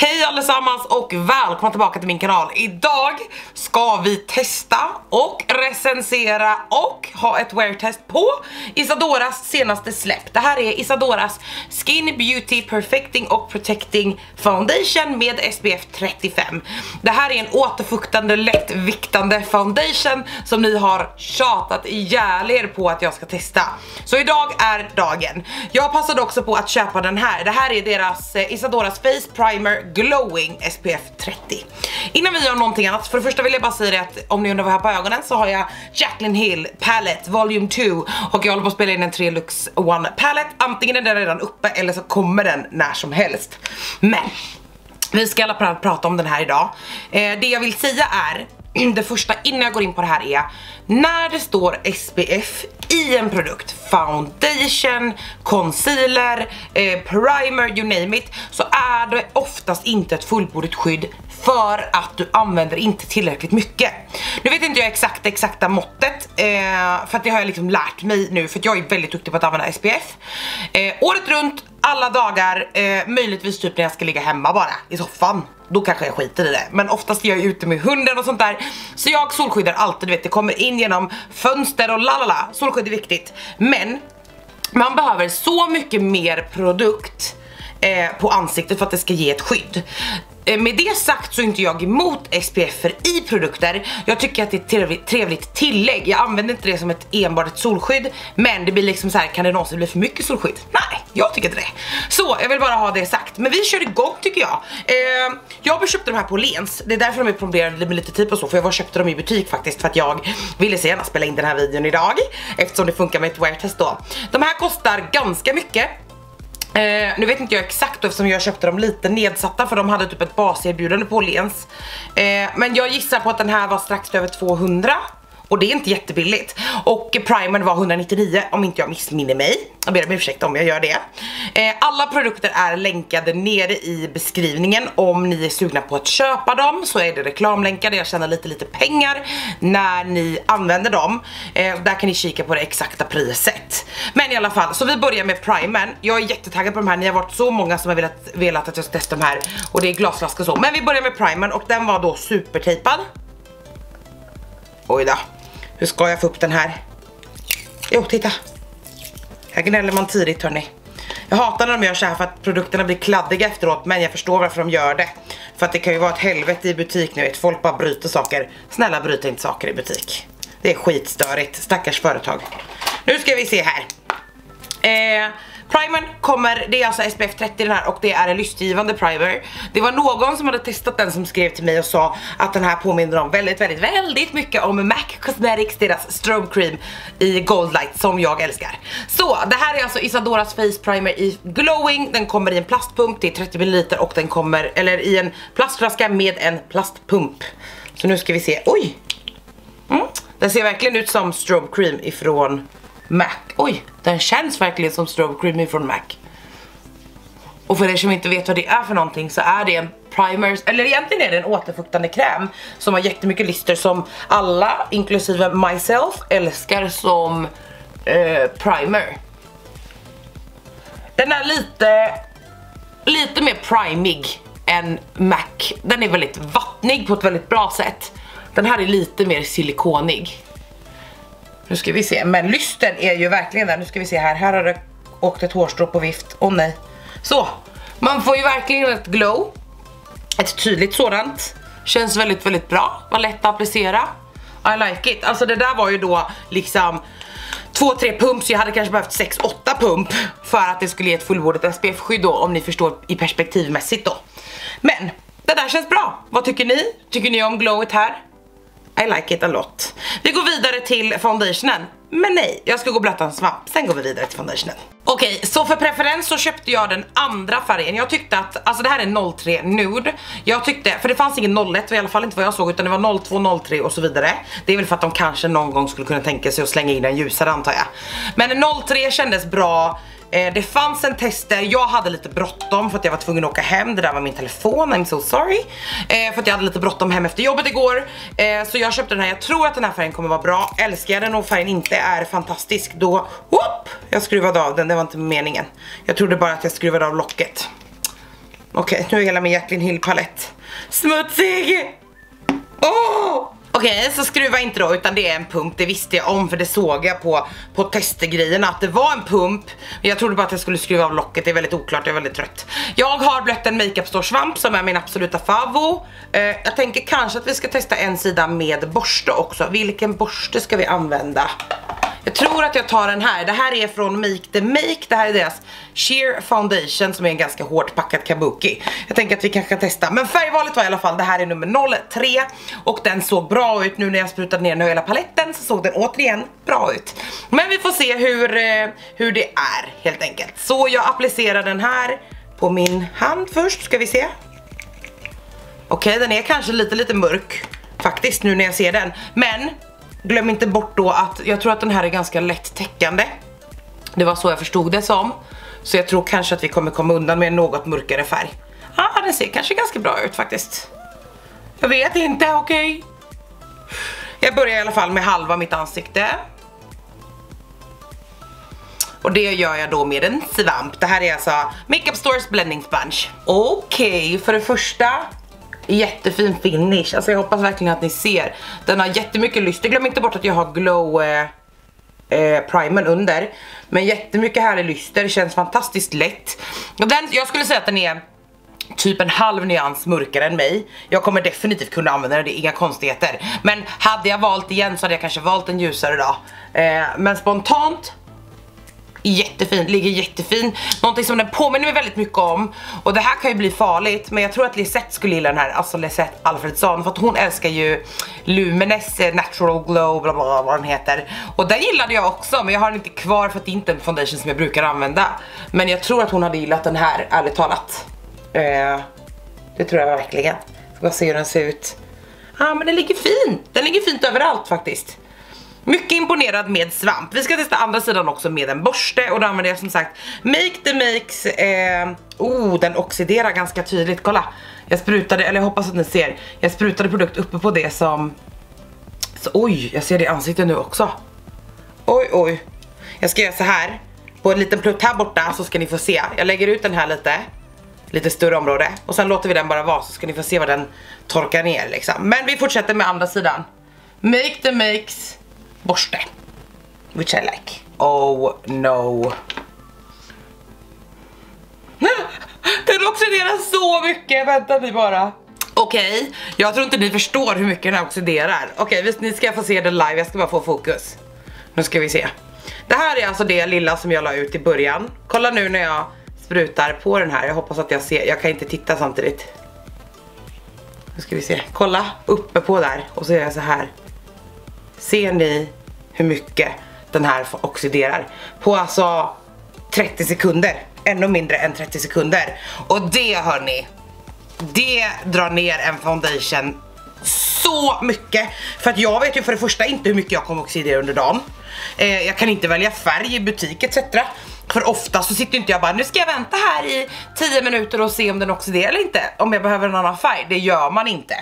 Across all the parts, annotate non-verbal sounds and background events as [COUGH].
Hej allesammans och välkomna tillbaka till min kanal. Idag ska vi testa och recensera och ha ett wear test på Isadoras senaste släpp. Det här är Isadoras Skin Beauty Perfecting och Protecting Foundation med SPF 35. Det här är en återfuktande, lättviktande foundation som ni har tjatat ihjäl er på att jag ska testa. Så idag är dagen. Jag passade också på att köpa den här. Det här är deras eh, Isadoras Face Primer Glowing SPF 30. Innan vi gör någonting annat, för det första vill jag bara säga det att om ni undrar vad jag har på ögonen så har jag Jaclyn Hill Palette Volume 2 och jag håller på att spela in en 3 Lux One Palette. Antingen är den redan uppe eller så kommer den när som helst. Men vi ska i alla fall prata om den här idag. Eh, det jag vill säga är [CLEARS THROAT] det första innan jag går in på det här är när det står SPF i en produkt, foundation, concealer, eh, primer, you name it, så är det oftast inte ett fullbordigt skydd för att du använder inte tillräckligt mycket. Nu vet inte jag exakt det exakta måttet eh, för att det har jag liksom lärt mig nu för att jag är väldigt duktig på att använda SPF. Eh, året runt, alla dagar, eh, möjligtvis typ när jag ska ligga hemma bara i soffan då kanske jag skiter i det. Men oftast är jag ute med hunden och sånt där. Så jag solskyddar alltid, du vet det kommer in genom fönster och lalala. Solskydd är viktigt. Men man behöver så mycket mer produkt eh, på ansiktet för att det ska ge ett skydd. Eh, med det sagt så är inte jag emot SPF i produkter. Jag tycker att det är ett trevligt, trevligt tillägg. Jag använder inte det som ett enbart ett solskydd. Men det blir liksom så här, kan det någonsin bli för mycket solskydd? Nej, jag tycker inte det. Så, jag vill bara ha det sagt. Men vi kör igång tycker jag. Eh, jag köpte de här på Lens. Det är därför de är problemerade med lite typ och så. För jag köpte dem i butik faktiskt för att jag ville så gärna spela in den här videon idag. Eftersom det funkar med ett wear test då. De här kostar ganska mycket. Eh, nu vet inte jag exakt då, eftersom jag köpte dem lite nedsatta för de hade typ ett baserbjudande på Lens. Eh, men jag gissar på att den här var strax över 200 och det är inte jättebilligt. Och primern var 199 om inte jag missminner mig. Jag ber om ursäkt om jag gör det. Eh, alla produkter är länkade nere i beskrivningen om ni är sugna på att köpa dem så är det reklamlänkade, jag tjänar lite lite pengar när ni använder dem. Eh, där kan ni kika på det exakta priset. Men i alla fall, så vi börjar med primern. Jag är jättetaggad på de här, ni har varit så många som har velat, velat att jag ska testa de här och det är glasflaska så. Men vi börjar med primern och den var då supertejpad. Oj då. Hur ska jag få upp den här? Jo, titta. Här gnäller man tidigt hörni. Jag hatar när de gör så här för att produkterna blir kladdiga efteråt men jag förstår varför de gör det. För att det kan ju vara ett helvete i butik nu vet, folk bara bryter saker. Snälla bryt inte saker i butik. Det är skitstörigt, stackars företag. Nu ska vi se här. Eh, Primern kommer, det är alltså SPF 30 den här och det är en lystgivande primer. Det var någon som hade testat den som skrev till mig och sa att den här påminner om väldigt, väldigt, väldigt mycket om MAC Cosmetics, deras strobe cream i Gold Light som jag älskar. Så det här är alltså Isadoras face primer i glowing, den kommer i en plastpump, det är 30 ml och den kommer, eller i en plastflaska med en plastpump. Så nu ska vi se, oj! Mm. Den ser verkligen ut som strobe cream ifrån Mac. Oj, den känns verkligen som Strobe Creamy från Mac. Och för er som inte vet vad det är för någonting så är det en primer, eller egentligen är det en återfuktande kräm som har jättemycket lister som alla, inklusive myself, älskar som eh, primer. Den är lite, lite mer primig än Mac. Den är väldigt vattnig på ett väldigt bra sätt. Den här är lite mer silikonig. Nu ska vi se, men lysten är ju verkligen där. Nu ska vi se här, här har det åkt ett hårstrå på vift. Åh oh, nej. Så, man får ju verkligen ett glow. Ett tydligt sådant. Känns väldigt, väldigt bra. Var lätt att applicera. I like it. Alltså det där var ju då liksom Två, tre pumps, jag hade kanske behövt 6-8 pump för att det skulle ge ett fullbordat SPF-skydd då om ni förstår i perspektivmässigt då. Men det där känns bra. Vad tycker ni? Tycker ni om glowet här? I like it a lot. Vi går vidare till foundationen. Men nej, jag ska gå och blöta en svamp, sen går vi vidare till foundationen. Okej, okay, så för preferens så köpte jag den andra färgen. Jag tyckte att, alltså det här är 03 Nude. Jag tyckte, för det fanns ingen 01, i alla fall inte vad jag såg, utan det var 02, 03 och så vidare. Det är väl för att de kanske någon gång skulle kunna tänka sig att slänga in en ljusare antar jag. Men 03 kändes bra, Eh, det fanns en tester, jag hade lite bråttom för att jag var tvungen att åka hem, det där var min telefon, I'm so sorry. Eh, för att jag hade lite bråttom hem efter jobbet igår. Eh, så jag köpte den här, jag tror att den här färgen kommer vara bra. Älskar jag den och färgen inte är fantastisk, då, whoop, jag skruvade av den, det var inte meningen. Jag trodde bara att jag skruvade av locket. Okej, okay, nu är hela min Jacqueline Hill palett smutsig! Åh! Oh! Okej, okay, så skruva inte då utan det är en pump, det visste jag om för det såg jag på, på testgrejerna att det var en pump. Men jag trodde bara att jag skulle skruva av locket, det är väldigt oklart, jag är väldigt trött. Jag har blött en makeup store svamp som är min absoluta favo. Eh, Jag tänker kanske att vi ska testa en sida med borste också, vilken borste ska vi använda? Jag tror att jag tar den här, det här är från Make the Make, det här är deras Sheer Foundation som är en ganska hårt packad kabuki. Jag tänker att vi kanske kan testa, men färgvalet var i alla fall, det här är nummer 03 och den såg bra ut nu när jag sprutade ner den hela paletten så såg den återigen bra ut. Men vi får se hur, eh, hur det är helt enkelt. Så jag applicerar den här på min hand först, ska vi se. Okej, okay, den är kanske lite lite mörk faktiskt nu när jag ser den, men glöm inte bort då att jag tror att den här är ganska lätt täckande. Det var så jag förstod det som. Så jag tror kanske att vi kommer komma undan med en något mörkare färg. Ja, ah, den ser kanske ganska bra ut faktiskt. Jag vet inte, okej. Okay. Jag börjar i alla fall med halva mitt ansikte. Och det gör jag då med en svamp. Det här är alltså Makeup Stores Blending Sponge. Okej, okay, för det första jättefin finish. Alltså jag hoppas verkligen att ni ser. Den har jättemycket lyster. Glöm inte bort att jag har glow eh, eh, primern under. Men jättemycket härlig lyster. Det känns fantastiskt lätt. Och den, jag skulle säga att den är typ en halv nyans mörkare än mig. Jag kommer definitivt kunna använda den, det är inga konstigheter. Men hade jag valt igen så hade jag kanske valt en ljusare då. Eh, men spontant jättefin, ligger jättefin. Någonting som den påminner mig väldigt mycket om. Och det här kan ju bli farligt, men jag tror att Lisette skulle gilla den här, alltså Lisette Alfredsson. För att hon älskar ju Lumines eh, Natural Glow, bla bla vad den heter. Och den gillade jag också, men jag har den inte kvar för att det inte är en foundation som jag brukar använda. Men jag tror att hon hade gillat den här, ärligt talat. Eh, det tror jag verkligen. Får bara se hur den ser ut. Ja ah, men den ligger fint, den ligger fint överallt faktiskt. Mycket imponerad med svamp. Vi ska testa andra sidan också med en borste och då använder jag som sagt Make the Makes, eh, oh den oxiderar ganska tydligt, kolla. Jag sprutade, eller jag hoppas att ni ser, jag sprutade produkt uppe på det som, så, oj jag ser det i ansiktet nu också. Oj oj. Jag ska göra så här, på en liten plutt här borta så ska ni få se. Jag lägger ut den här lite, lite större område och sen låter vi den bara vara så ska ni få se vad den torkar ner liksom. Men vi fortsätter med andra sidan. Make the makes borste. Which I like. Oh no. [LAUGHS] Den oxiderar så mycket, vänta ni bara. Okej, okay, jag tror inte ni förstår hur mycket den här oxiderar. Okej, okay, ni ska få se den live, jag ska bara få fokus. Nu ska vi se. Det här är alltså det lilla som jag la ut i början. Kolla nu när jag sprutar på den här, jag hoppas att jag ser, jag kan inte titta samtidigt. Nu ska vi se, kolla uppe på där och så gör jag så här. Ser ni hur mycket den här oxiderar? På alltså 30 sekunder, ännu mindre än 30 sekunder. Och det hörni, det drar ner en foundation så mycket. För att jag vet ju för det första inte hur mycket jag kommer oxidera under dagen. Eh, jag kan inte välja färg i butik etc. För ofta så sitter inte jag bara, nu ska jag vänta här i 10 minuter och se om den oxiderar eller inte. Om jag behöver en annan färg, det gör man inte.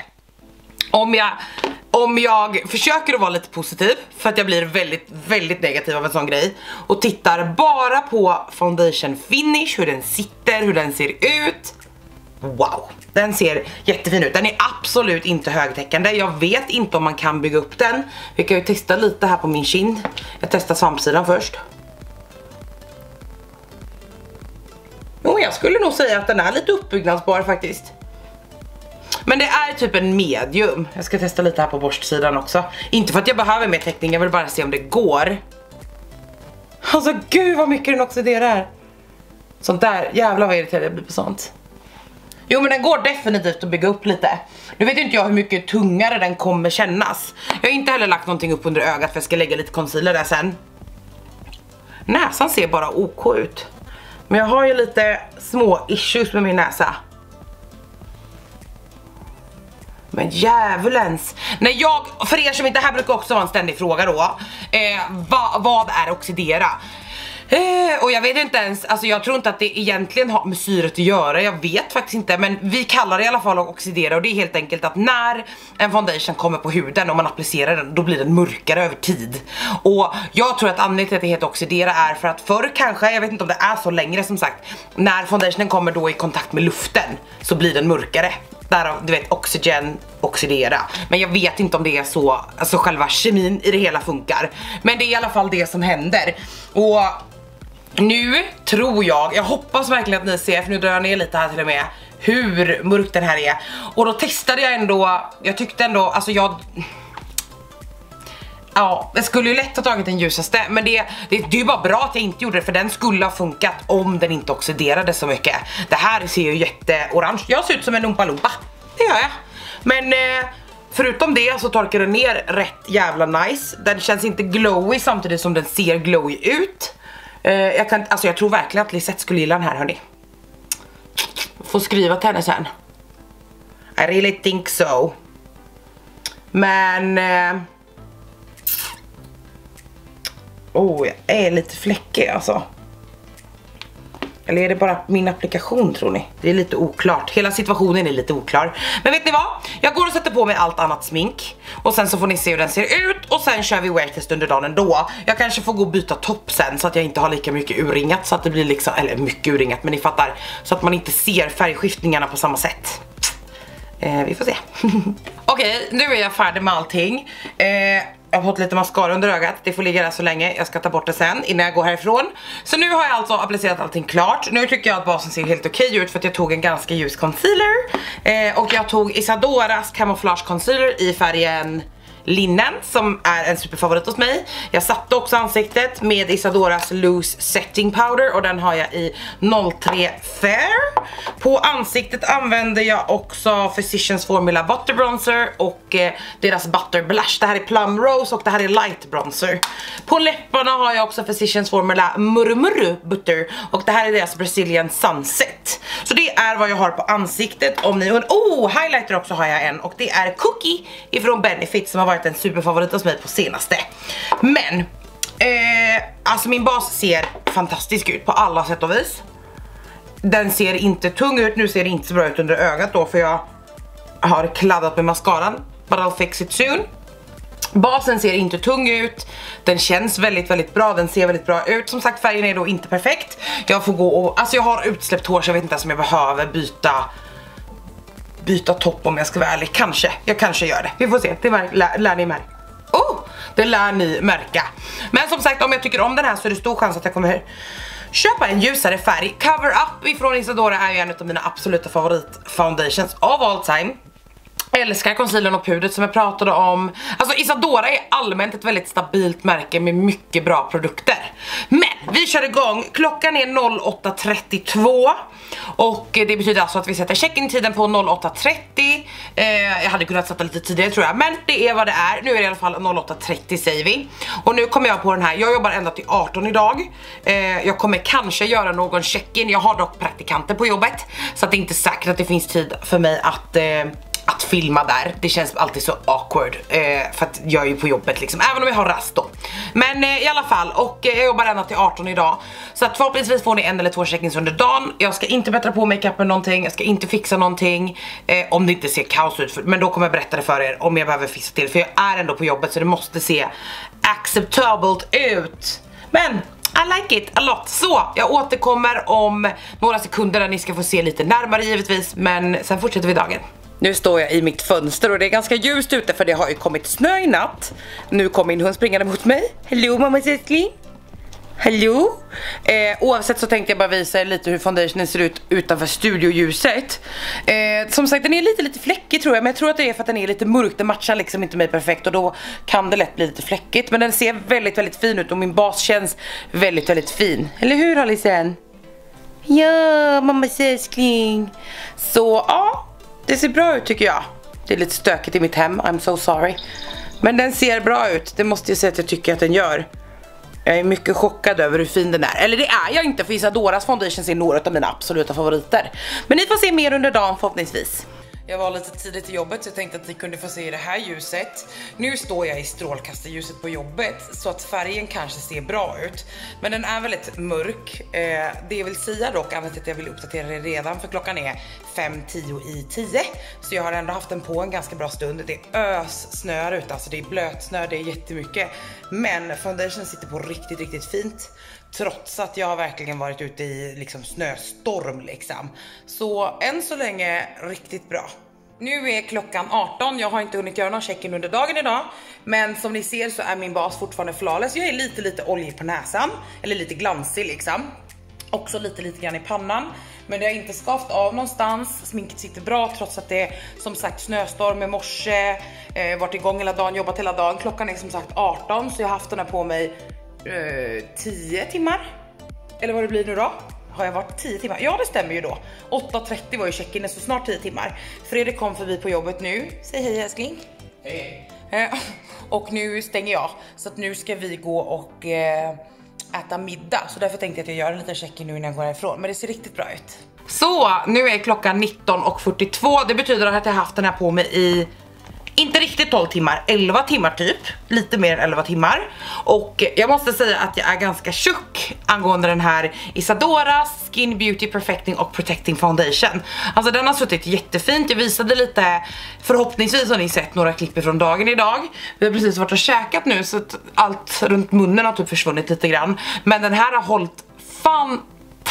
Om jag om jag försöker att vara lite positiv för att jag blir väldigt, väldigt negativ av en sån grej och tittar bara på foundation finish, hur den sitter, hur den ser ut Wow, den ser jättefin ut. Den är absolut inte högtäckande. Jag vet inte om man kan bygga upp den. Vi kan ju testa lite här på min kind. Jag testar svampsidan först. Jo, jag skulle nog säga att den är lite uppbyggnadsbar faktiskt. Men det är typ en medium. Jag ska testa lite här på borstsidan också. Inte för att jag behöver mer täckning, jag vill bara se om det går. Alltså gud vad mycket den oxiderar. Sånt där, jävlar vad irriterad jag blir på sånt. Jo men den går definitivt att bygga upp lite. Nu vet inte jag hur mycket tungare den kommer kännas. Jag har inte heller lagt någonting upp under ögat för jag ska lägga lite concealer där sen. Näsan ser bara OK ut. Men jag har ju lite små issues med min näsa. Men djävulens. När jag, för er som inte, det här brukar också vara en ständig fråga då. Eh, va, vad är oxidera? Eh, och jag vet inte ens, alltså jag tror inte att det egentligen har med syret att göra, jag vet faktiskt inte men vi kallar det i alla fall att oxidera och det är helt enkelt att när en foundation kommer på huden och man applicerar den då blir den mörkare över tid. Och jag tror att anledningen till att det heter oxidera är för att förr kanske, jag vet inte om det är så längre som sagt, när foundationen kommer då i kontakt med luften så blir den mörkare. Därav, du vet, oxygen, oxidera. Men jag vet inte om det är så, alltså själva kemin i det hela funkar. Men det är i alla fall det som händer. Och nu tror jag, jag hoppas verkligen att ni ser, för nu drar jag ner lite här till och med, hur mörk den här är. Och då testade jag ändå, jag tyckte ändå, alltså jag... Ja, jag skulle ju lätt ha tagit den ljusaste men det, det, det är ju bara bra att jag inte gjorde det för den skulle ha funkat om den inte oxiderade så mycket. Det här ser ju jätteorange, jag ser ut som en Oompa Loompa, det gör jag. Men eh, förutom det så torkar den ner rätt jävla nice. Den känns inte glowy samtidigt som den ser glowy ut. Eh, jag, kan, alltså jag tror verkligen att Lisette skulle gilla den här hörni. Får skriva till henne sen. I really think so. Men... Eh, oh, jag är lite fläckig alltså. Eller är det bara min applikation tror ni? Det är lite oklart, hela situationen är lite oklar. Men vet ni vad? Jag går och sätter på mig allt annat smink. Och sen så får ni se hur den ser ut. Och sen kör vi wear test under dagen ändå. Jag kanske får gå och byta topp sen så att jag inte har lika mycket urringat Så att det blir liksom, eller mycket urringat men ni fattar. Så att man inte ser färgskiftningarna på samma sätt. Eh, Vi får se. [LAUGHS] Okej, okay, nu är jag färdig med allting. Eh, jag har fått lite mascara under ögat, det får ligga där så länge, jag ska ta bort det sen innan jag går härifrån. Så nu har jag alltså applicerat allting klart, nu tycker jag att basen ser helt okej okay ut för att jag tog en ganska ljus concealer. Eh, och jag tog Isadoras Camouflage Concealer i färgen linnen som är en superfavorit hos mig. Jag satte också ansiktet med Isadoras Loose Setting Powder och den har jag i 03 Fair. På ansiktet använder jag också Physicians Formula Butter Bronzer och eh, deras Butter Blush. Det här är Plum Rose och det här är Light Bronzer. På läpparna har jag också Physicians Formula Murmuru Butter och det här är deras Brazilian Sunset. Så det är vad jag har på ansiktet om ni undrar. Oh, highlighter också har jag en och det är Cookie ifrån Benefit som har varit varit en superfavorit hos mig på senaste. Men, eh, alltså min bas ser fantastisk ut på alla sätt och vis. Den ser inte tung ut, nu ser det inte så bra ut under ögat då för jag har kladdat med mascaran. But I'll fix it soon. Basen ser inte tung ut, den känns väldigt väldigt bra, den ser väldigt bra ut. Som sagt färgen är då inte perfekt. Jag får gå och, alltså jag har utsläppt hår så jag vet inte ens om jag behöver byta byta topp om jag ska vara ärlig. Kanske, jag kanske gör det. Vi får se, det lär, lär ni märka. Oh, det lär ni märka. Men som sagt, om jag tycker om den här så är det stor chans att jag kommer köpa en ljusare färg. Cover Up ifrån Isadora är ju en av mina absoluta favorit foundations of all time älskar concealern och pudret som jag pratade om. Alltså Isadora är allmänt ett väldigt stabilt märke med mycket bra produkter. Men vi kör igång, klockan är 08.32 och det betyder alltså att vi sätter check-in-tiden på 08.30 eh, Jag hade kunnat sätta lite tidigare tror jag, men det är vad det är. Nu är det i alla fall 08.30 säger vi. Och nu kommer jag på den här, jag jobbar ända till 18 idag. Eh, jag kommer kanske göra någon check-in, jag har dock praktikanter på jobbet. Så att det är inte säkert att det finns tid för mig att eh, att filma där. Det känns alltid så awkward eh, för att jag är ju på jobbet liksom, även om jag har rast då. Men eh, i alla fall, och eh, jag jobbar ända till 18 idag. Så att förhoppningsvis får ni en eller två check-ins under dagen. Jag ska inte bättra på makeupen någonting, jag ska inte fixa någonting eh, om det inte ser kaos ut. För, men då kommer jag berätta det för er om jag behöver fixa till. För jag är ändå på jobbet så det måste se acceptabelt ut. Men I like it a lot. Så, jag återkommer om några sekunder där ni ska få se lite närmare givetvis. Men sen fortsätter vi dagen. Nu står jag i mitt fönster och det är ganska ljust ute för det har ju kommit snö i natt. Nu kom min hund springande mot mig. Hello mamma älskling. Hello! Eh, oavsett så tänkte jag bara visa er lite hur foundationen ser ut utanför studioljuset. Eh, som sagt den är lite lite fläckig tror jag men jag tror att det är för att den är lite mörk, den matchar liksom inte mig perfekt och då kan det lätt bli lite fläckigt. Men den ser väldigt väldigt fin ut och min bas känns väldigt väldigt fin. Eller hur Alisen? Ja, mamma älskling. Så ja, det ser bra ut tycker jag. Det är lite stökigt i mitt hem, I'm so sorry. Men den ser bra ut, det måste jag säga att jag tycker att den gör. Jag är mycket chockad över hur fin den är. Eller det är jag inte för Isadoras foundation är några av mina absoluta favoriter. Men ni får se mer under dagen förhoppningsvis. Jag var lite tidigt till jobbet så jag tänkte att ni kunde få se det här ljuset. Nu står jag i strålkastarljuset på jobbet så att färgen kanske ser bra ut. Men den är väldigt mörk. Eh, det vill säga dock är att jag vill uppdatera det redan för klockan är 5.10 i 10. Så jag har ändå haft den på en ganska bra stund. Det är össnö ute, alltså det är blötsnö, det är jättemycket. Men foundation sitter på riktigt, riktigt fint. Trots att jag verkligen varit ute i liksom snöstorm liksom. Så än så länge riktigt bra. Nu är klockan 18, jag har inte hunnit göra någon check-in under dagen idag. Men som ni ser så är min bas fortfarande flawless. Jag är lite lite oljig på näsan, eller lite glansig liksom. Också lite lite grann i pannan. Men det har inte skavt av någonstans, sminket sitter bra trots att det är som sagt snöstorm i morse, eh, varit igång hela dagen, jobbat hela dagen. Klockan är som sagt 18 så jag har haft den här på mig eh, 10 timmar. Eller vad det blir nu då. Har jag varit 10 timmar? Ja det stämmer ju då. 8.30 var ju check-in så snart 10 timmar. Fredrik kom förbi på jobbet nu. Säg hej älskling. Hej. Eh, [LAUGHS] och nu stänger jag så att nu ska vi gå och eh, äta middag så därför tänkte jag att jag gör en liten check-in nu innan jag går härifrån men det ser riktigt bra ut. Så nu är klockan 19.42 det betyder att jag har haft den här på mig i inte riktigt 12 timmar, 11 timmar typ. Lite mer än 11 timmar. Och jag måste säga att jag är ganska tjock angående den här Isadora Skin Beauty Perfecting och Protecting Foundation. Alltså den har suttit jättefint. Jag visade lite, förhoppningsvis har ni sett några klipp från dagen idag. Vi har precis varit och käkat nu så att allt runt munnen har typ försvunnit lite grann. Men den här har hållit fan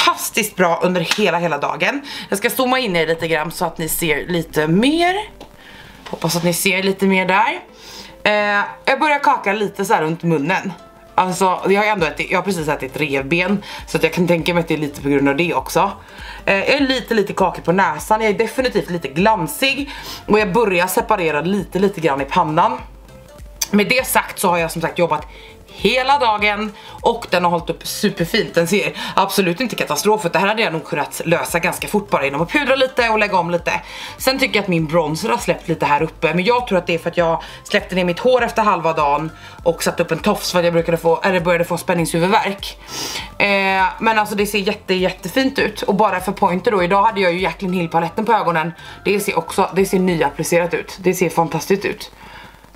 fantastiskt bra under hela hela dagen. Jag ska zooma in er lite grann så att ni ser lite mer. Hoppas att ni ser lite mer där. Eh, jag börjar kaka lite så här runt munnen. Alltså jag har ändå ätit, jag har precis ätit revben så att jag kan tänka mig att det är lite på grund av det också. Eh, jag är lite lite kakig på näsan, jag är definitivt lite glansig och jag börjar separera lite lite grann i pannan. Med det sagt så har jag som sagt jobbat hela dagen och den har hållit upp superfint. Den ser absolut inte katastrof ut. Det här hade jag nog kunnat lösa ganska fort bara genom att pudra lite och lägga om lite. Sen tycker jag att min bronzer har släppt lite här uppe men jag tror att det är för att jag släppte ner mitt hår efter halva dagen och satte upp en tofs för att jag brukade få, eller började få spänningshuvudvärk. Eh, men alltså det ser jätte jättefint ut och bara för pointer då, idag hade jag ju Jacqueline Hill paletten på ögonen. Det ser också, det ser nyapplicerat ut. Det ser fantastiskt ut.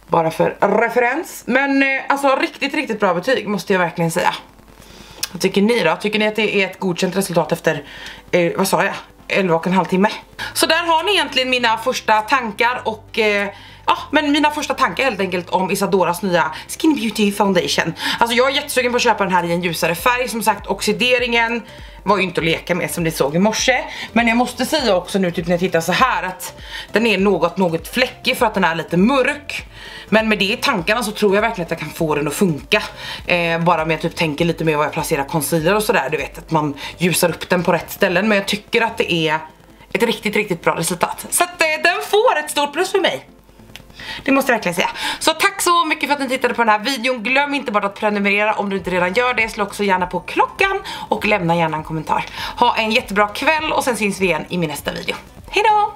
Bara för referens. Men eh, alltså riktigt, riktigt bra betyg måste jag verkligen säga. Vad tycker ni då? Tycker ni att det är ett godkänt resultat efter, eh, vad sa jag? 11 och en halv timme. Så där har ni egentligen mina första tankar och eh, ja, men mina första tankar helt enkelt om Isadoras nya Skin Beauty Foundation. Alltså jag är jättesugen på att köpa den här i en ljusare färg, som sagt oxideringen var ju inte att leka med som ni såg i morse. Men jag måste säga också nu typ när jag tittar så här att den är något, något fläckig för att den är lite mörk. Men med det i tankarna så tror jag verkligen att jag kan få den att funka. Eh, bara med att typ tänker lite mer var jag placerar concealer och sådär, du vet att man ljusar upp den på rätt ställen. Men jag tycker att det är ett riktigt, riktigt bra resultat. Så att eh, den får ett stort plus för mig. Det måste jag verkligen säga. Så tack så mycket för att ni tittade på den här videon. Glöm inte bara att prenumerera om du inte redan gör det. Slå också gärna på klockan och lämna gärna en kommentar. Ha en jättebra kväll och sen syns vi igen i min nästa video. Hejdå!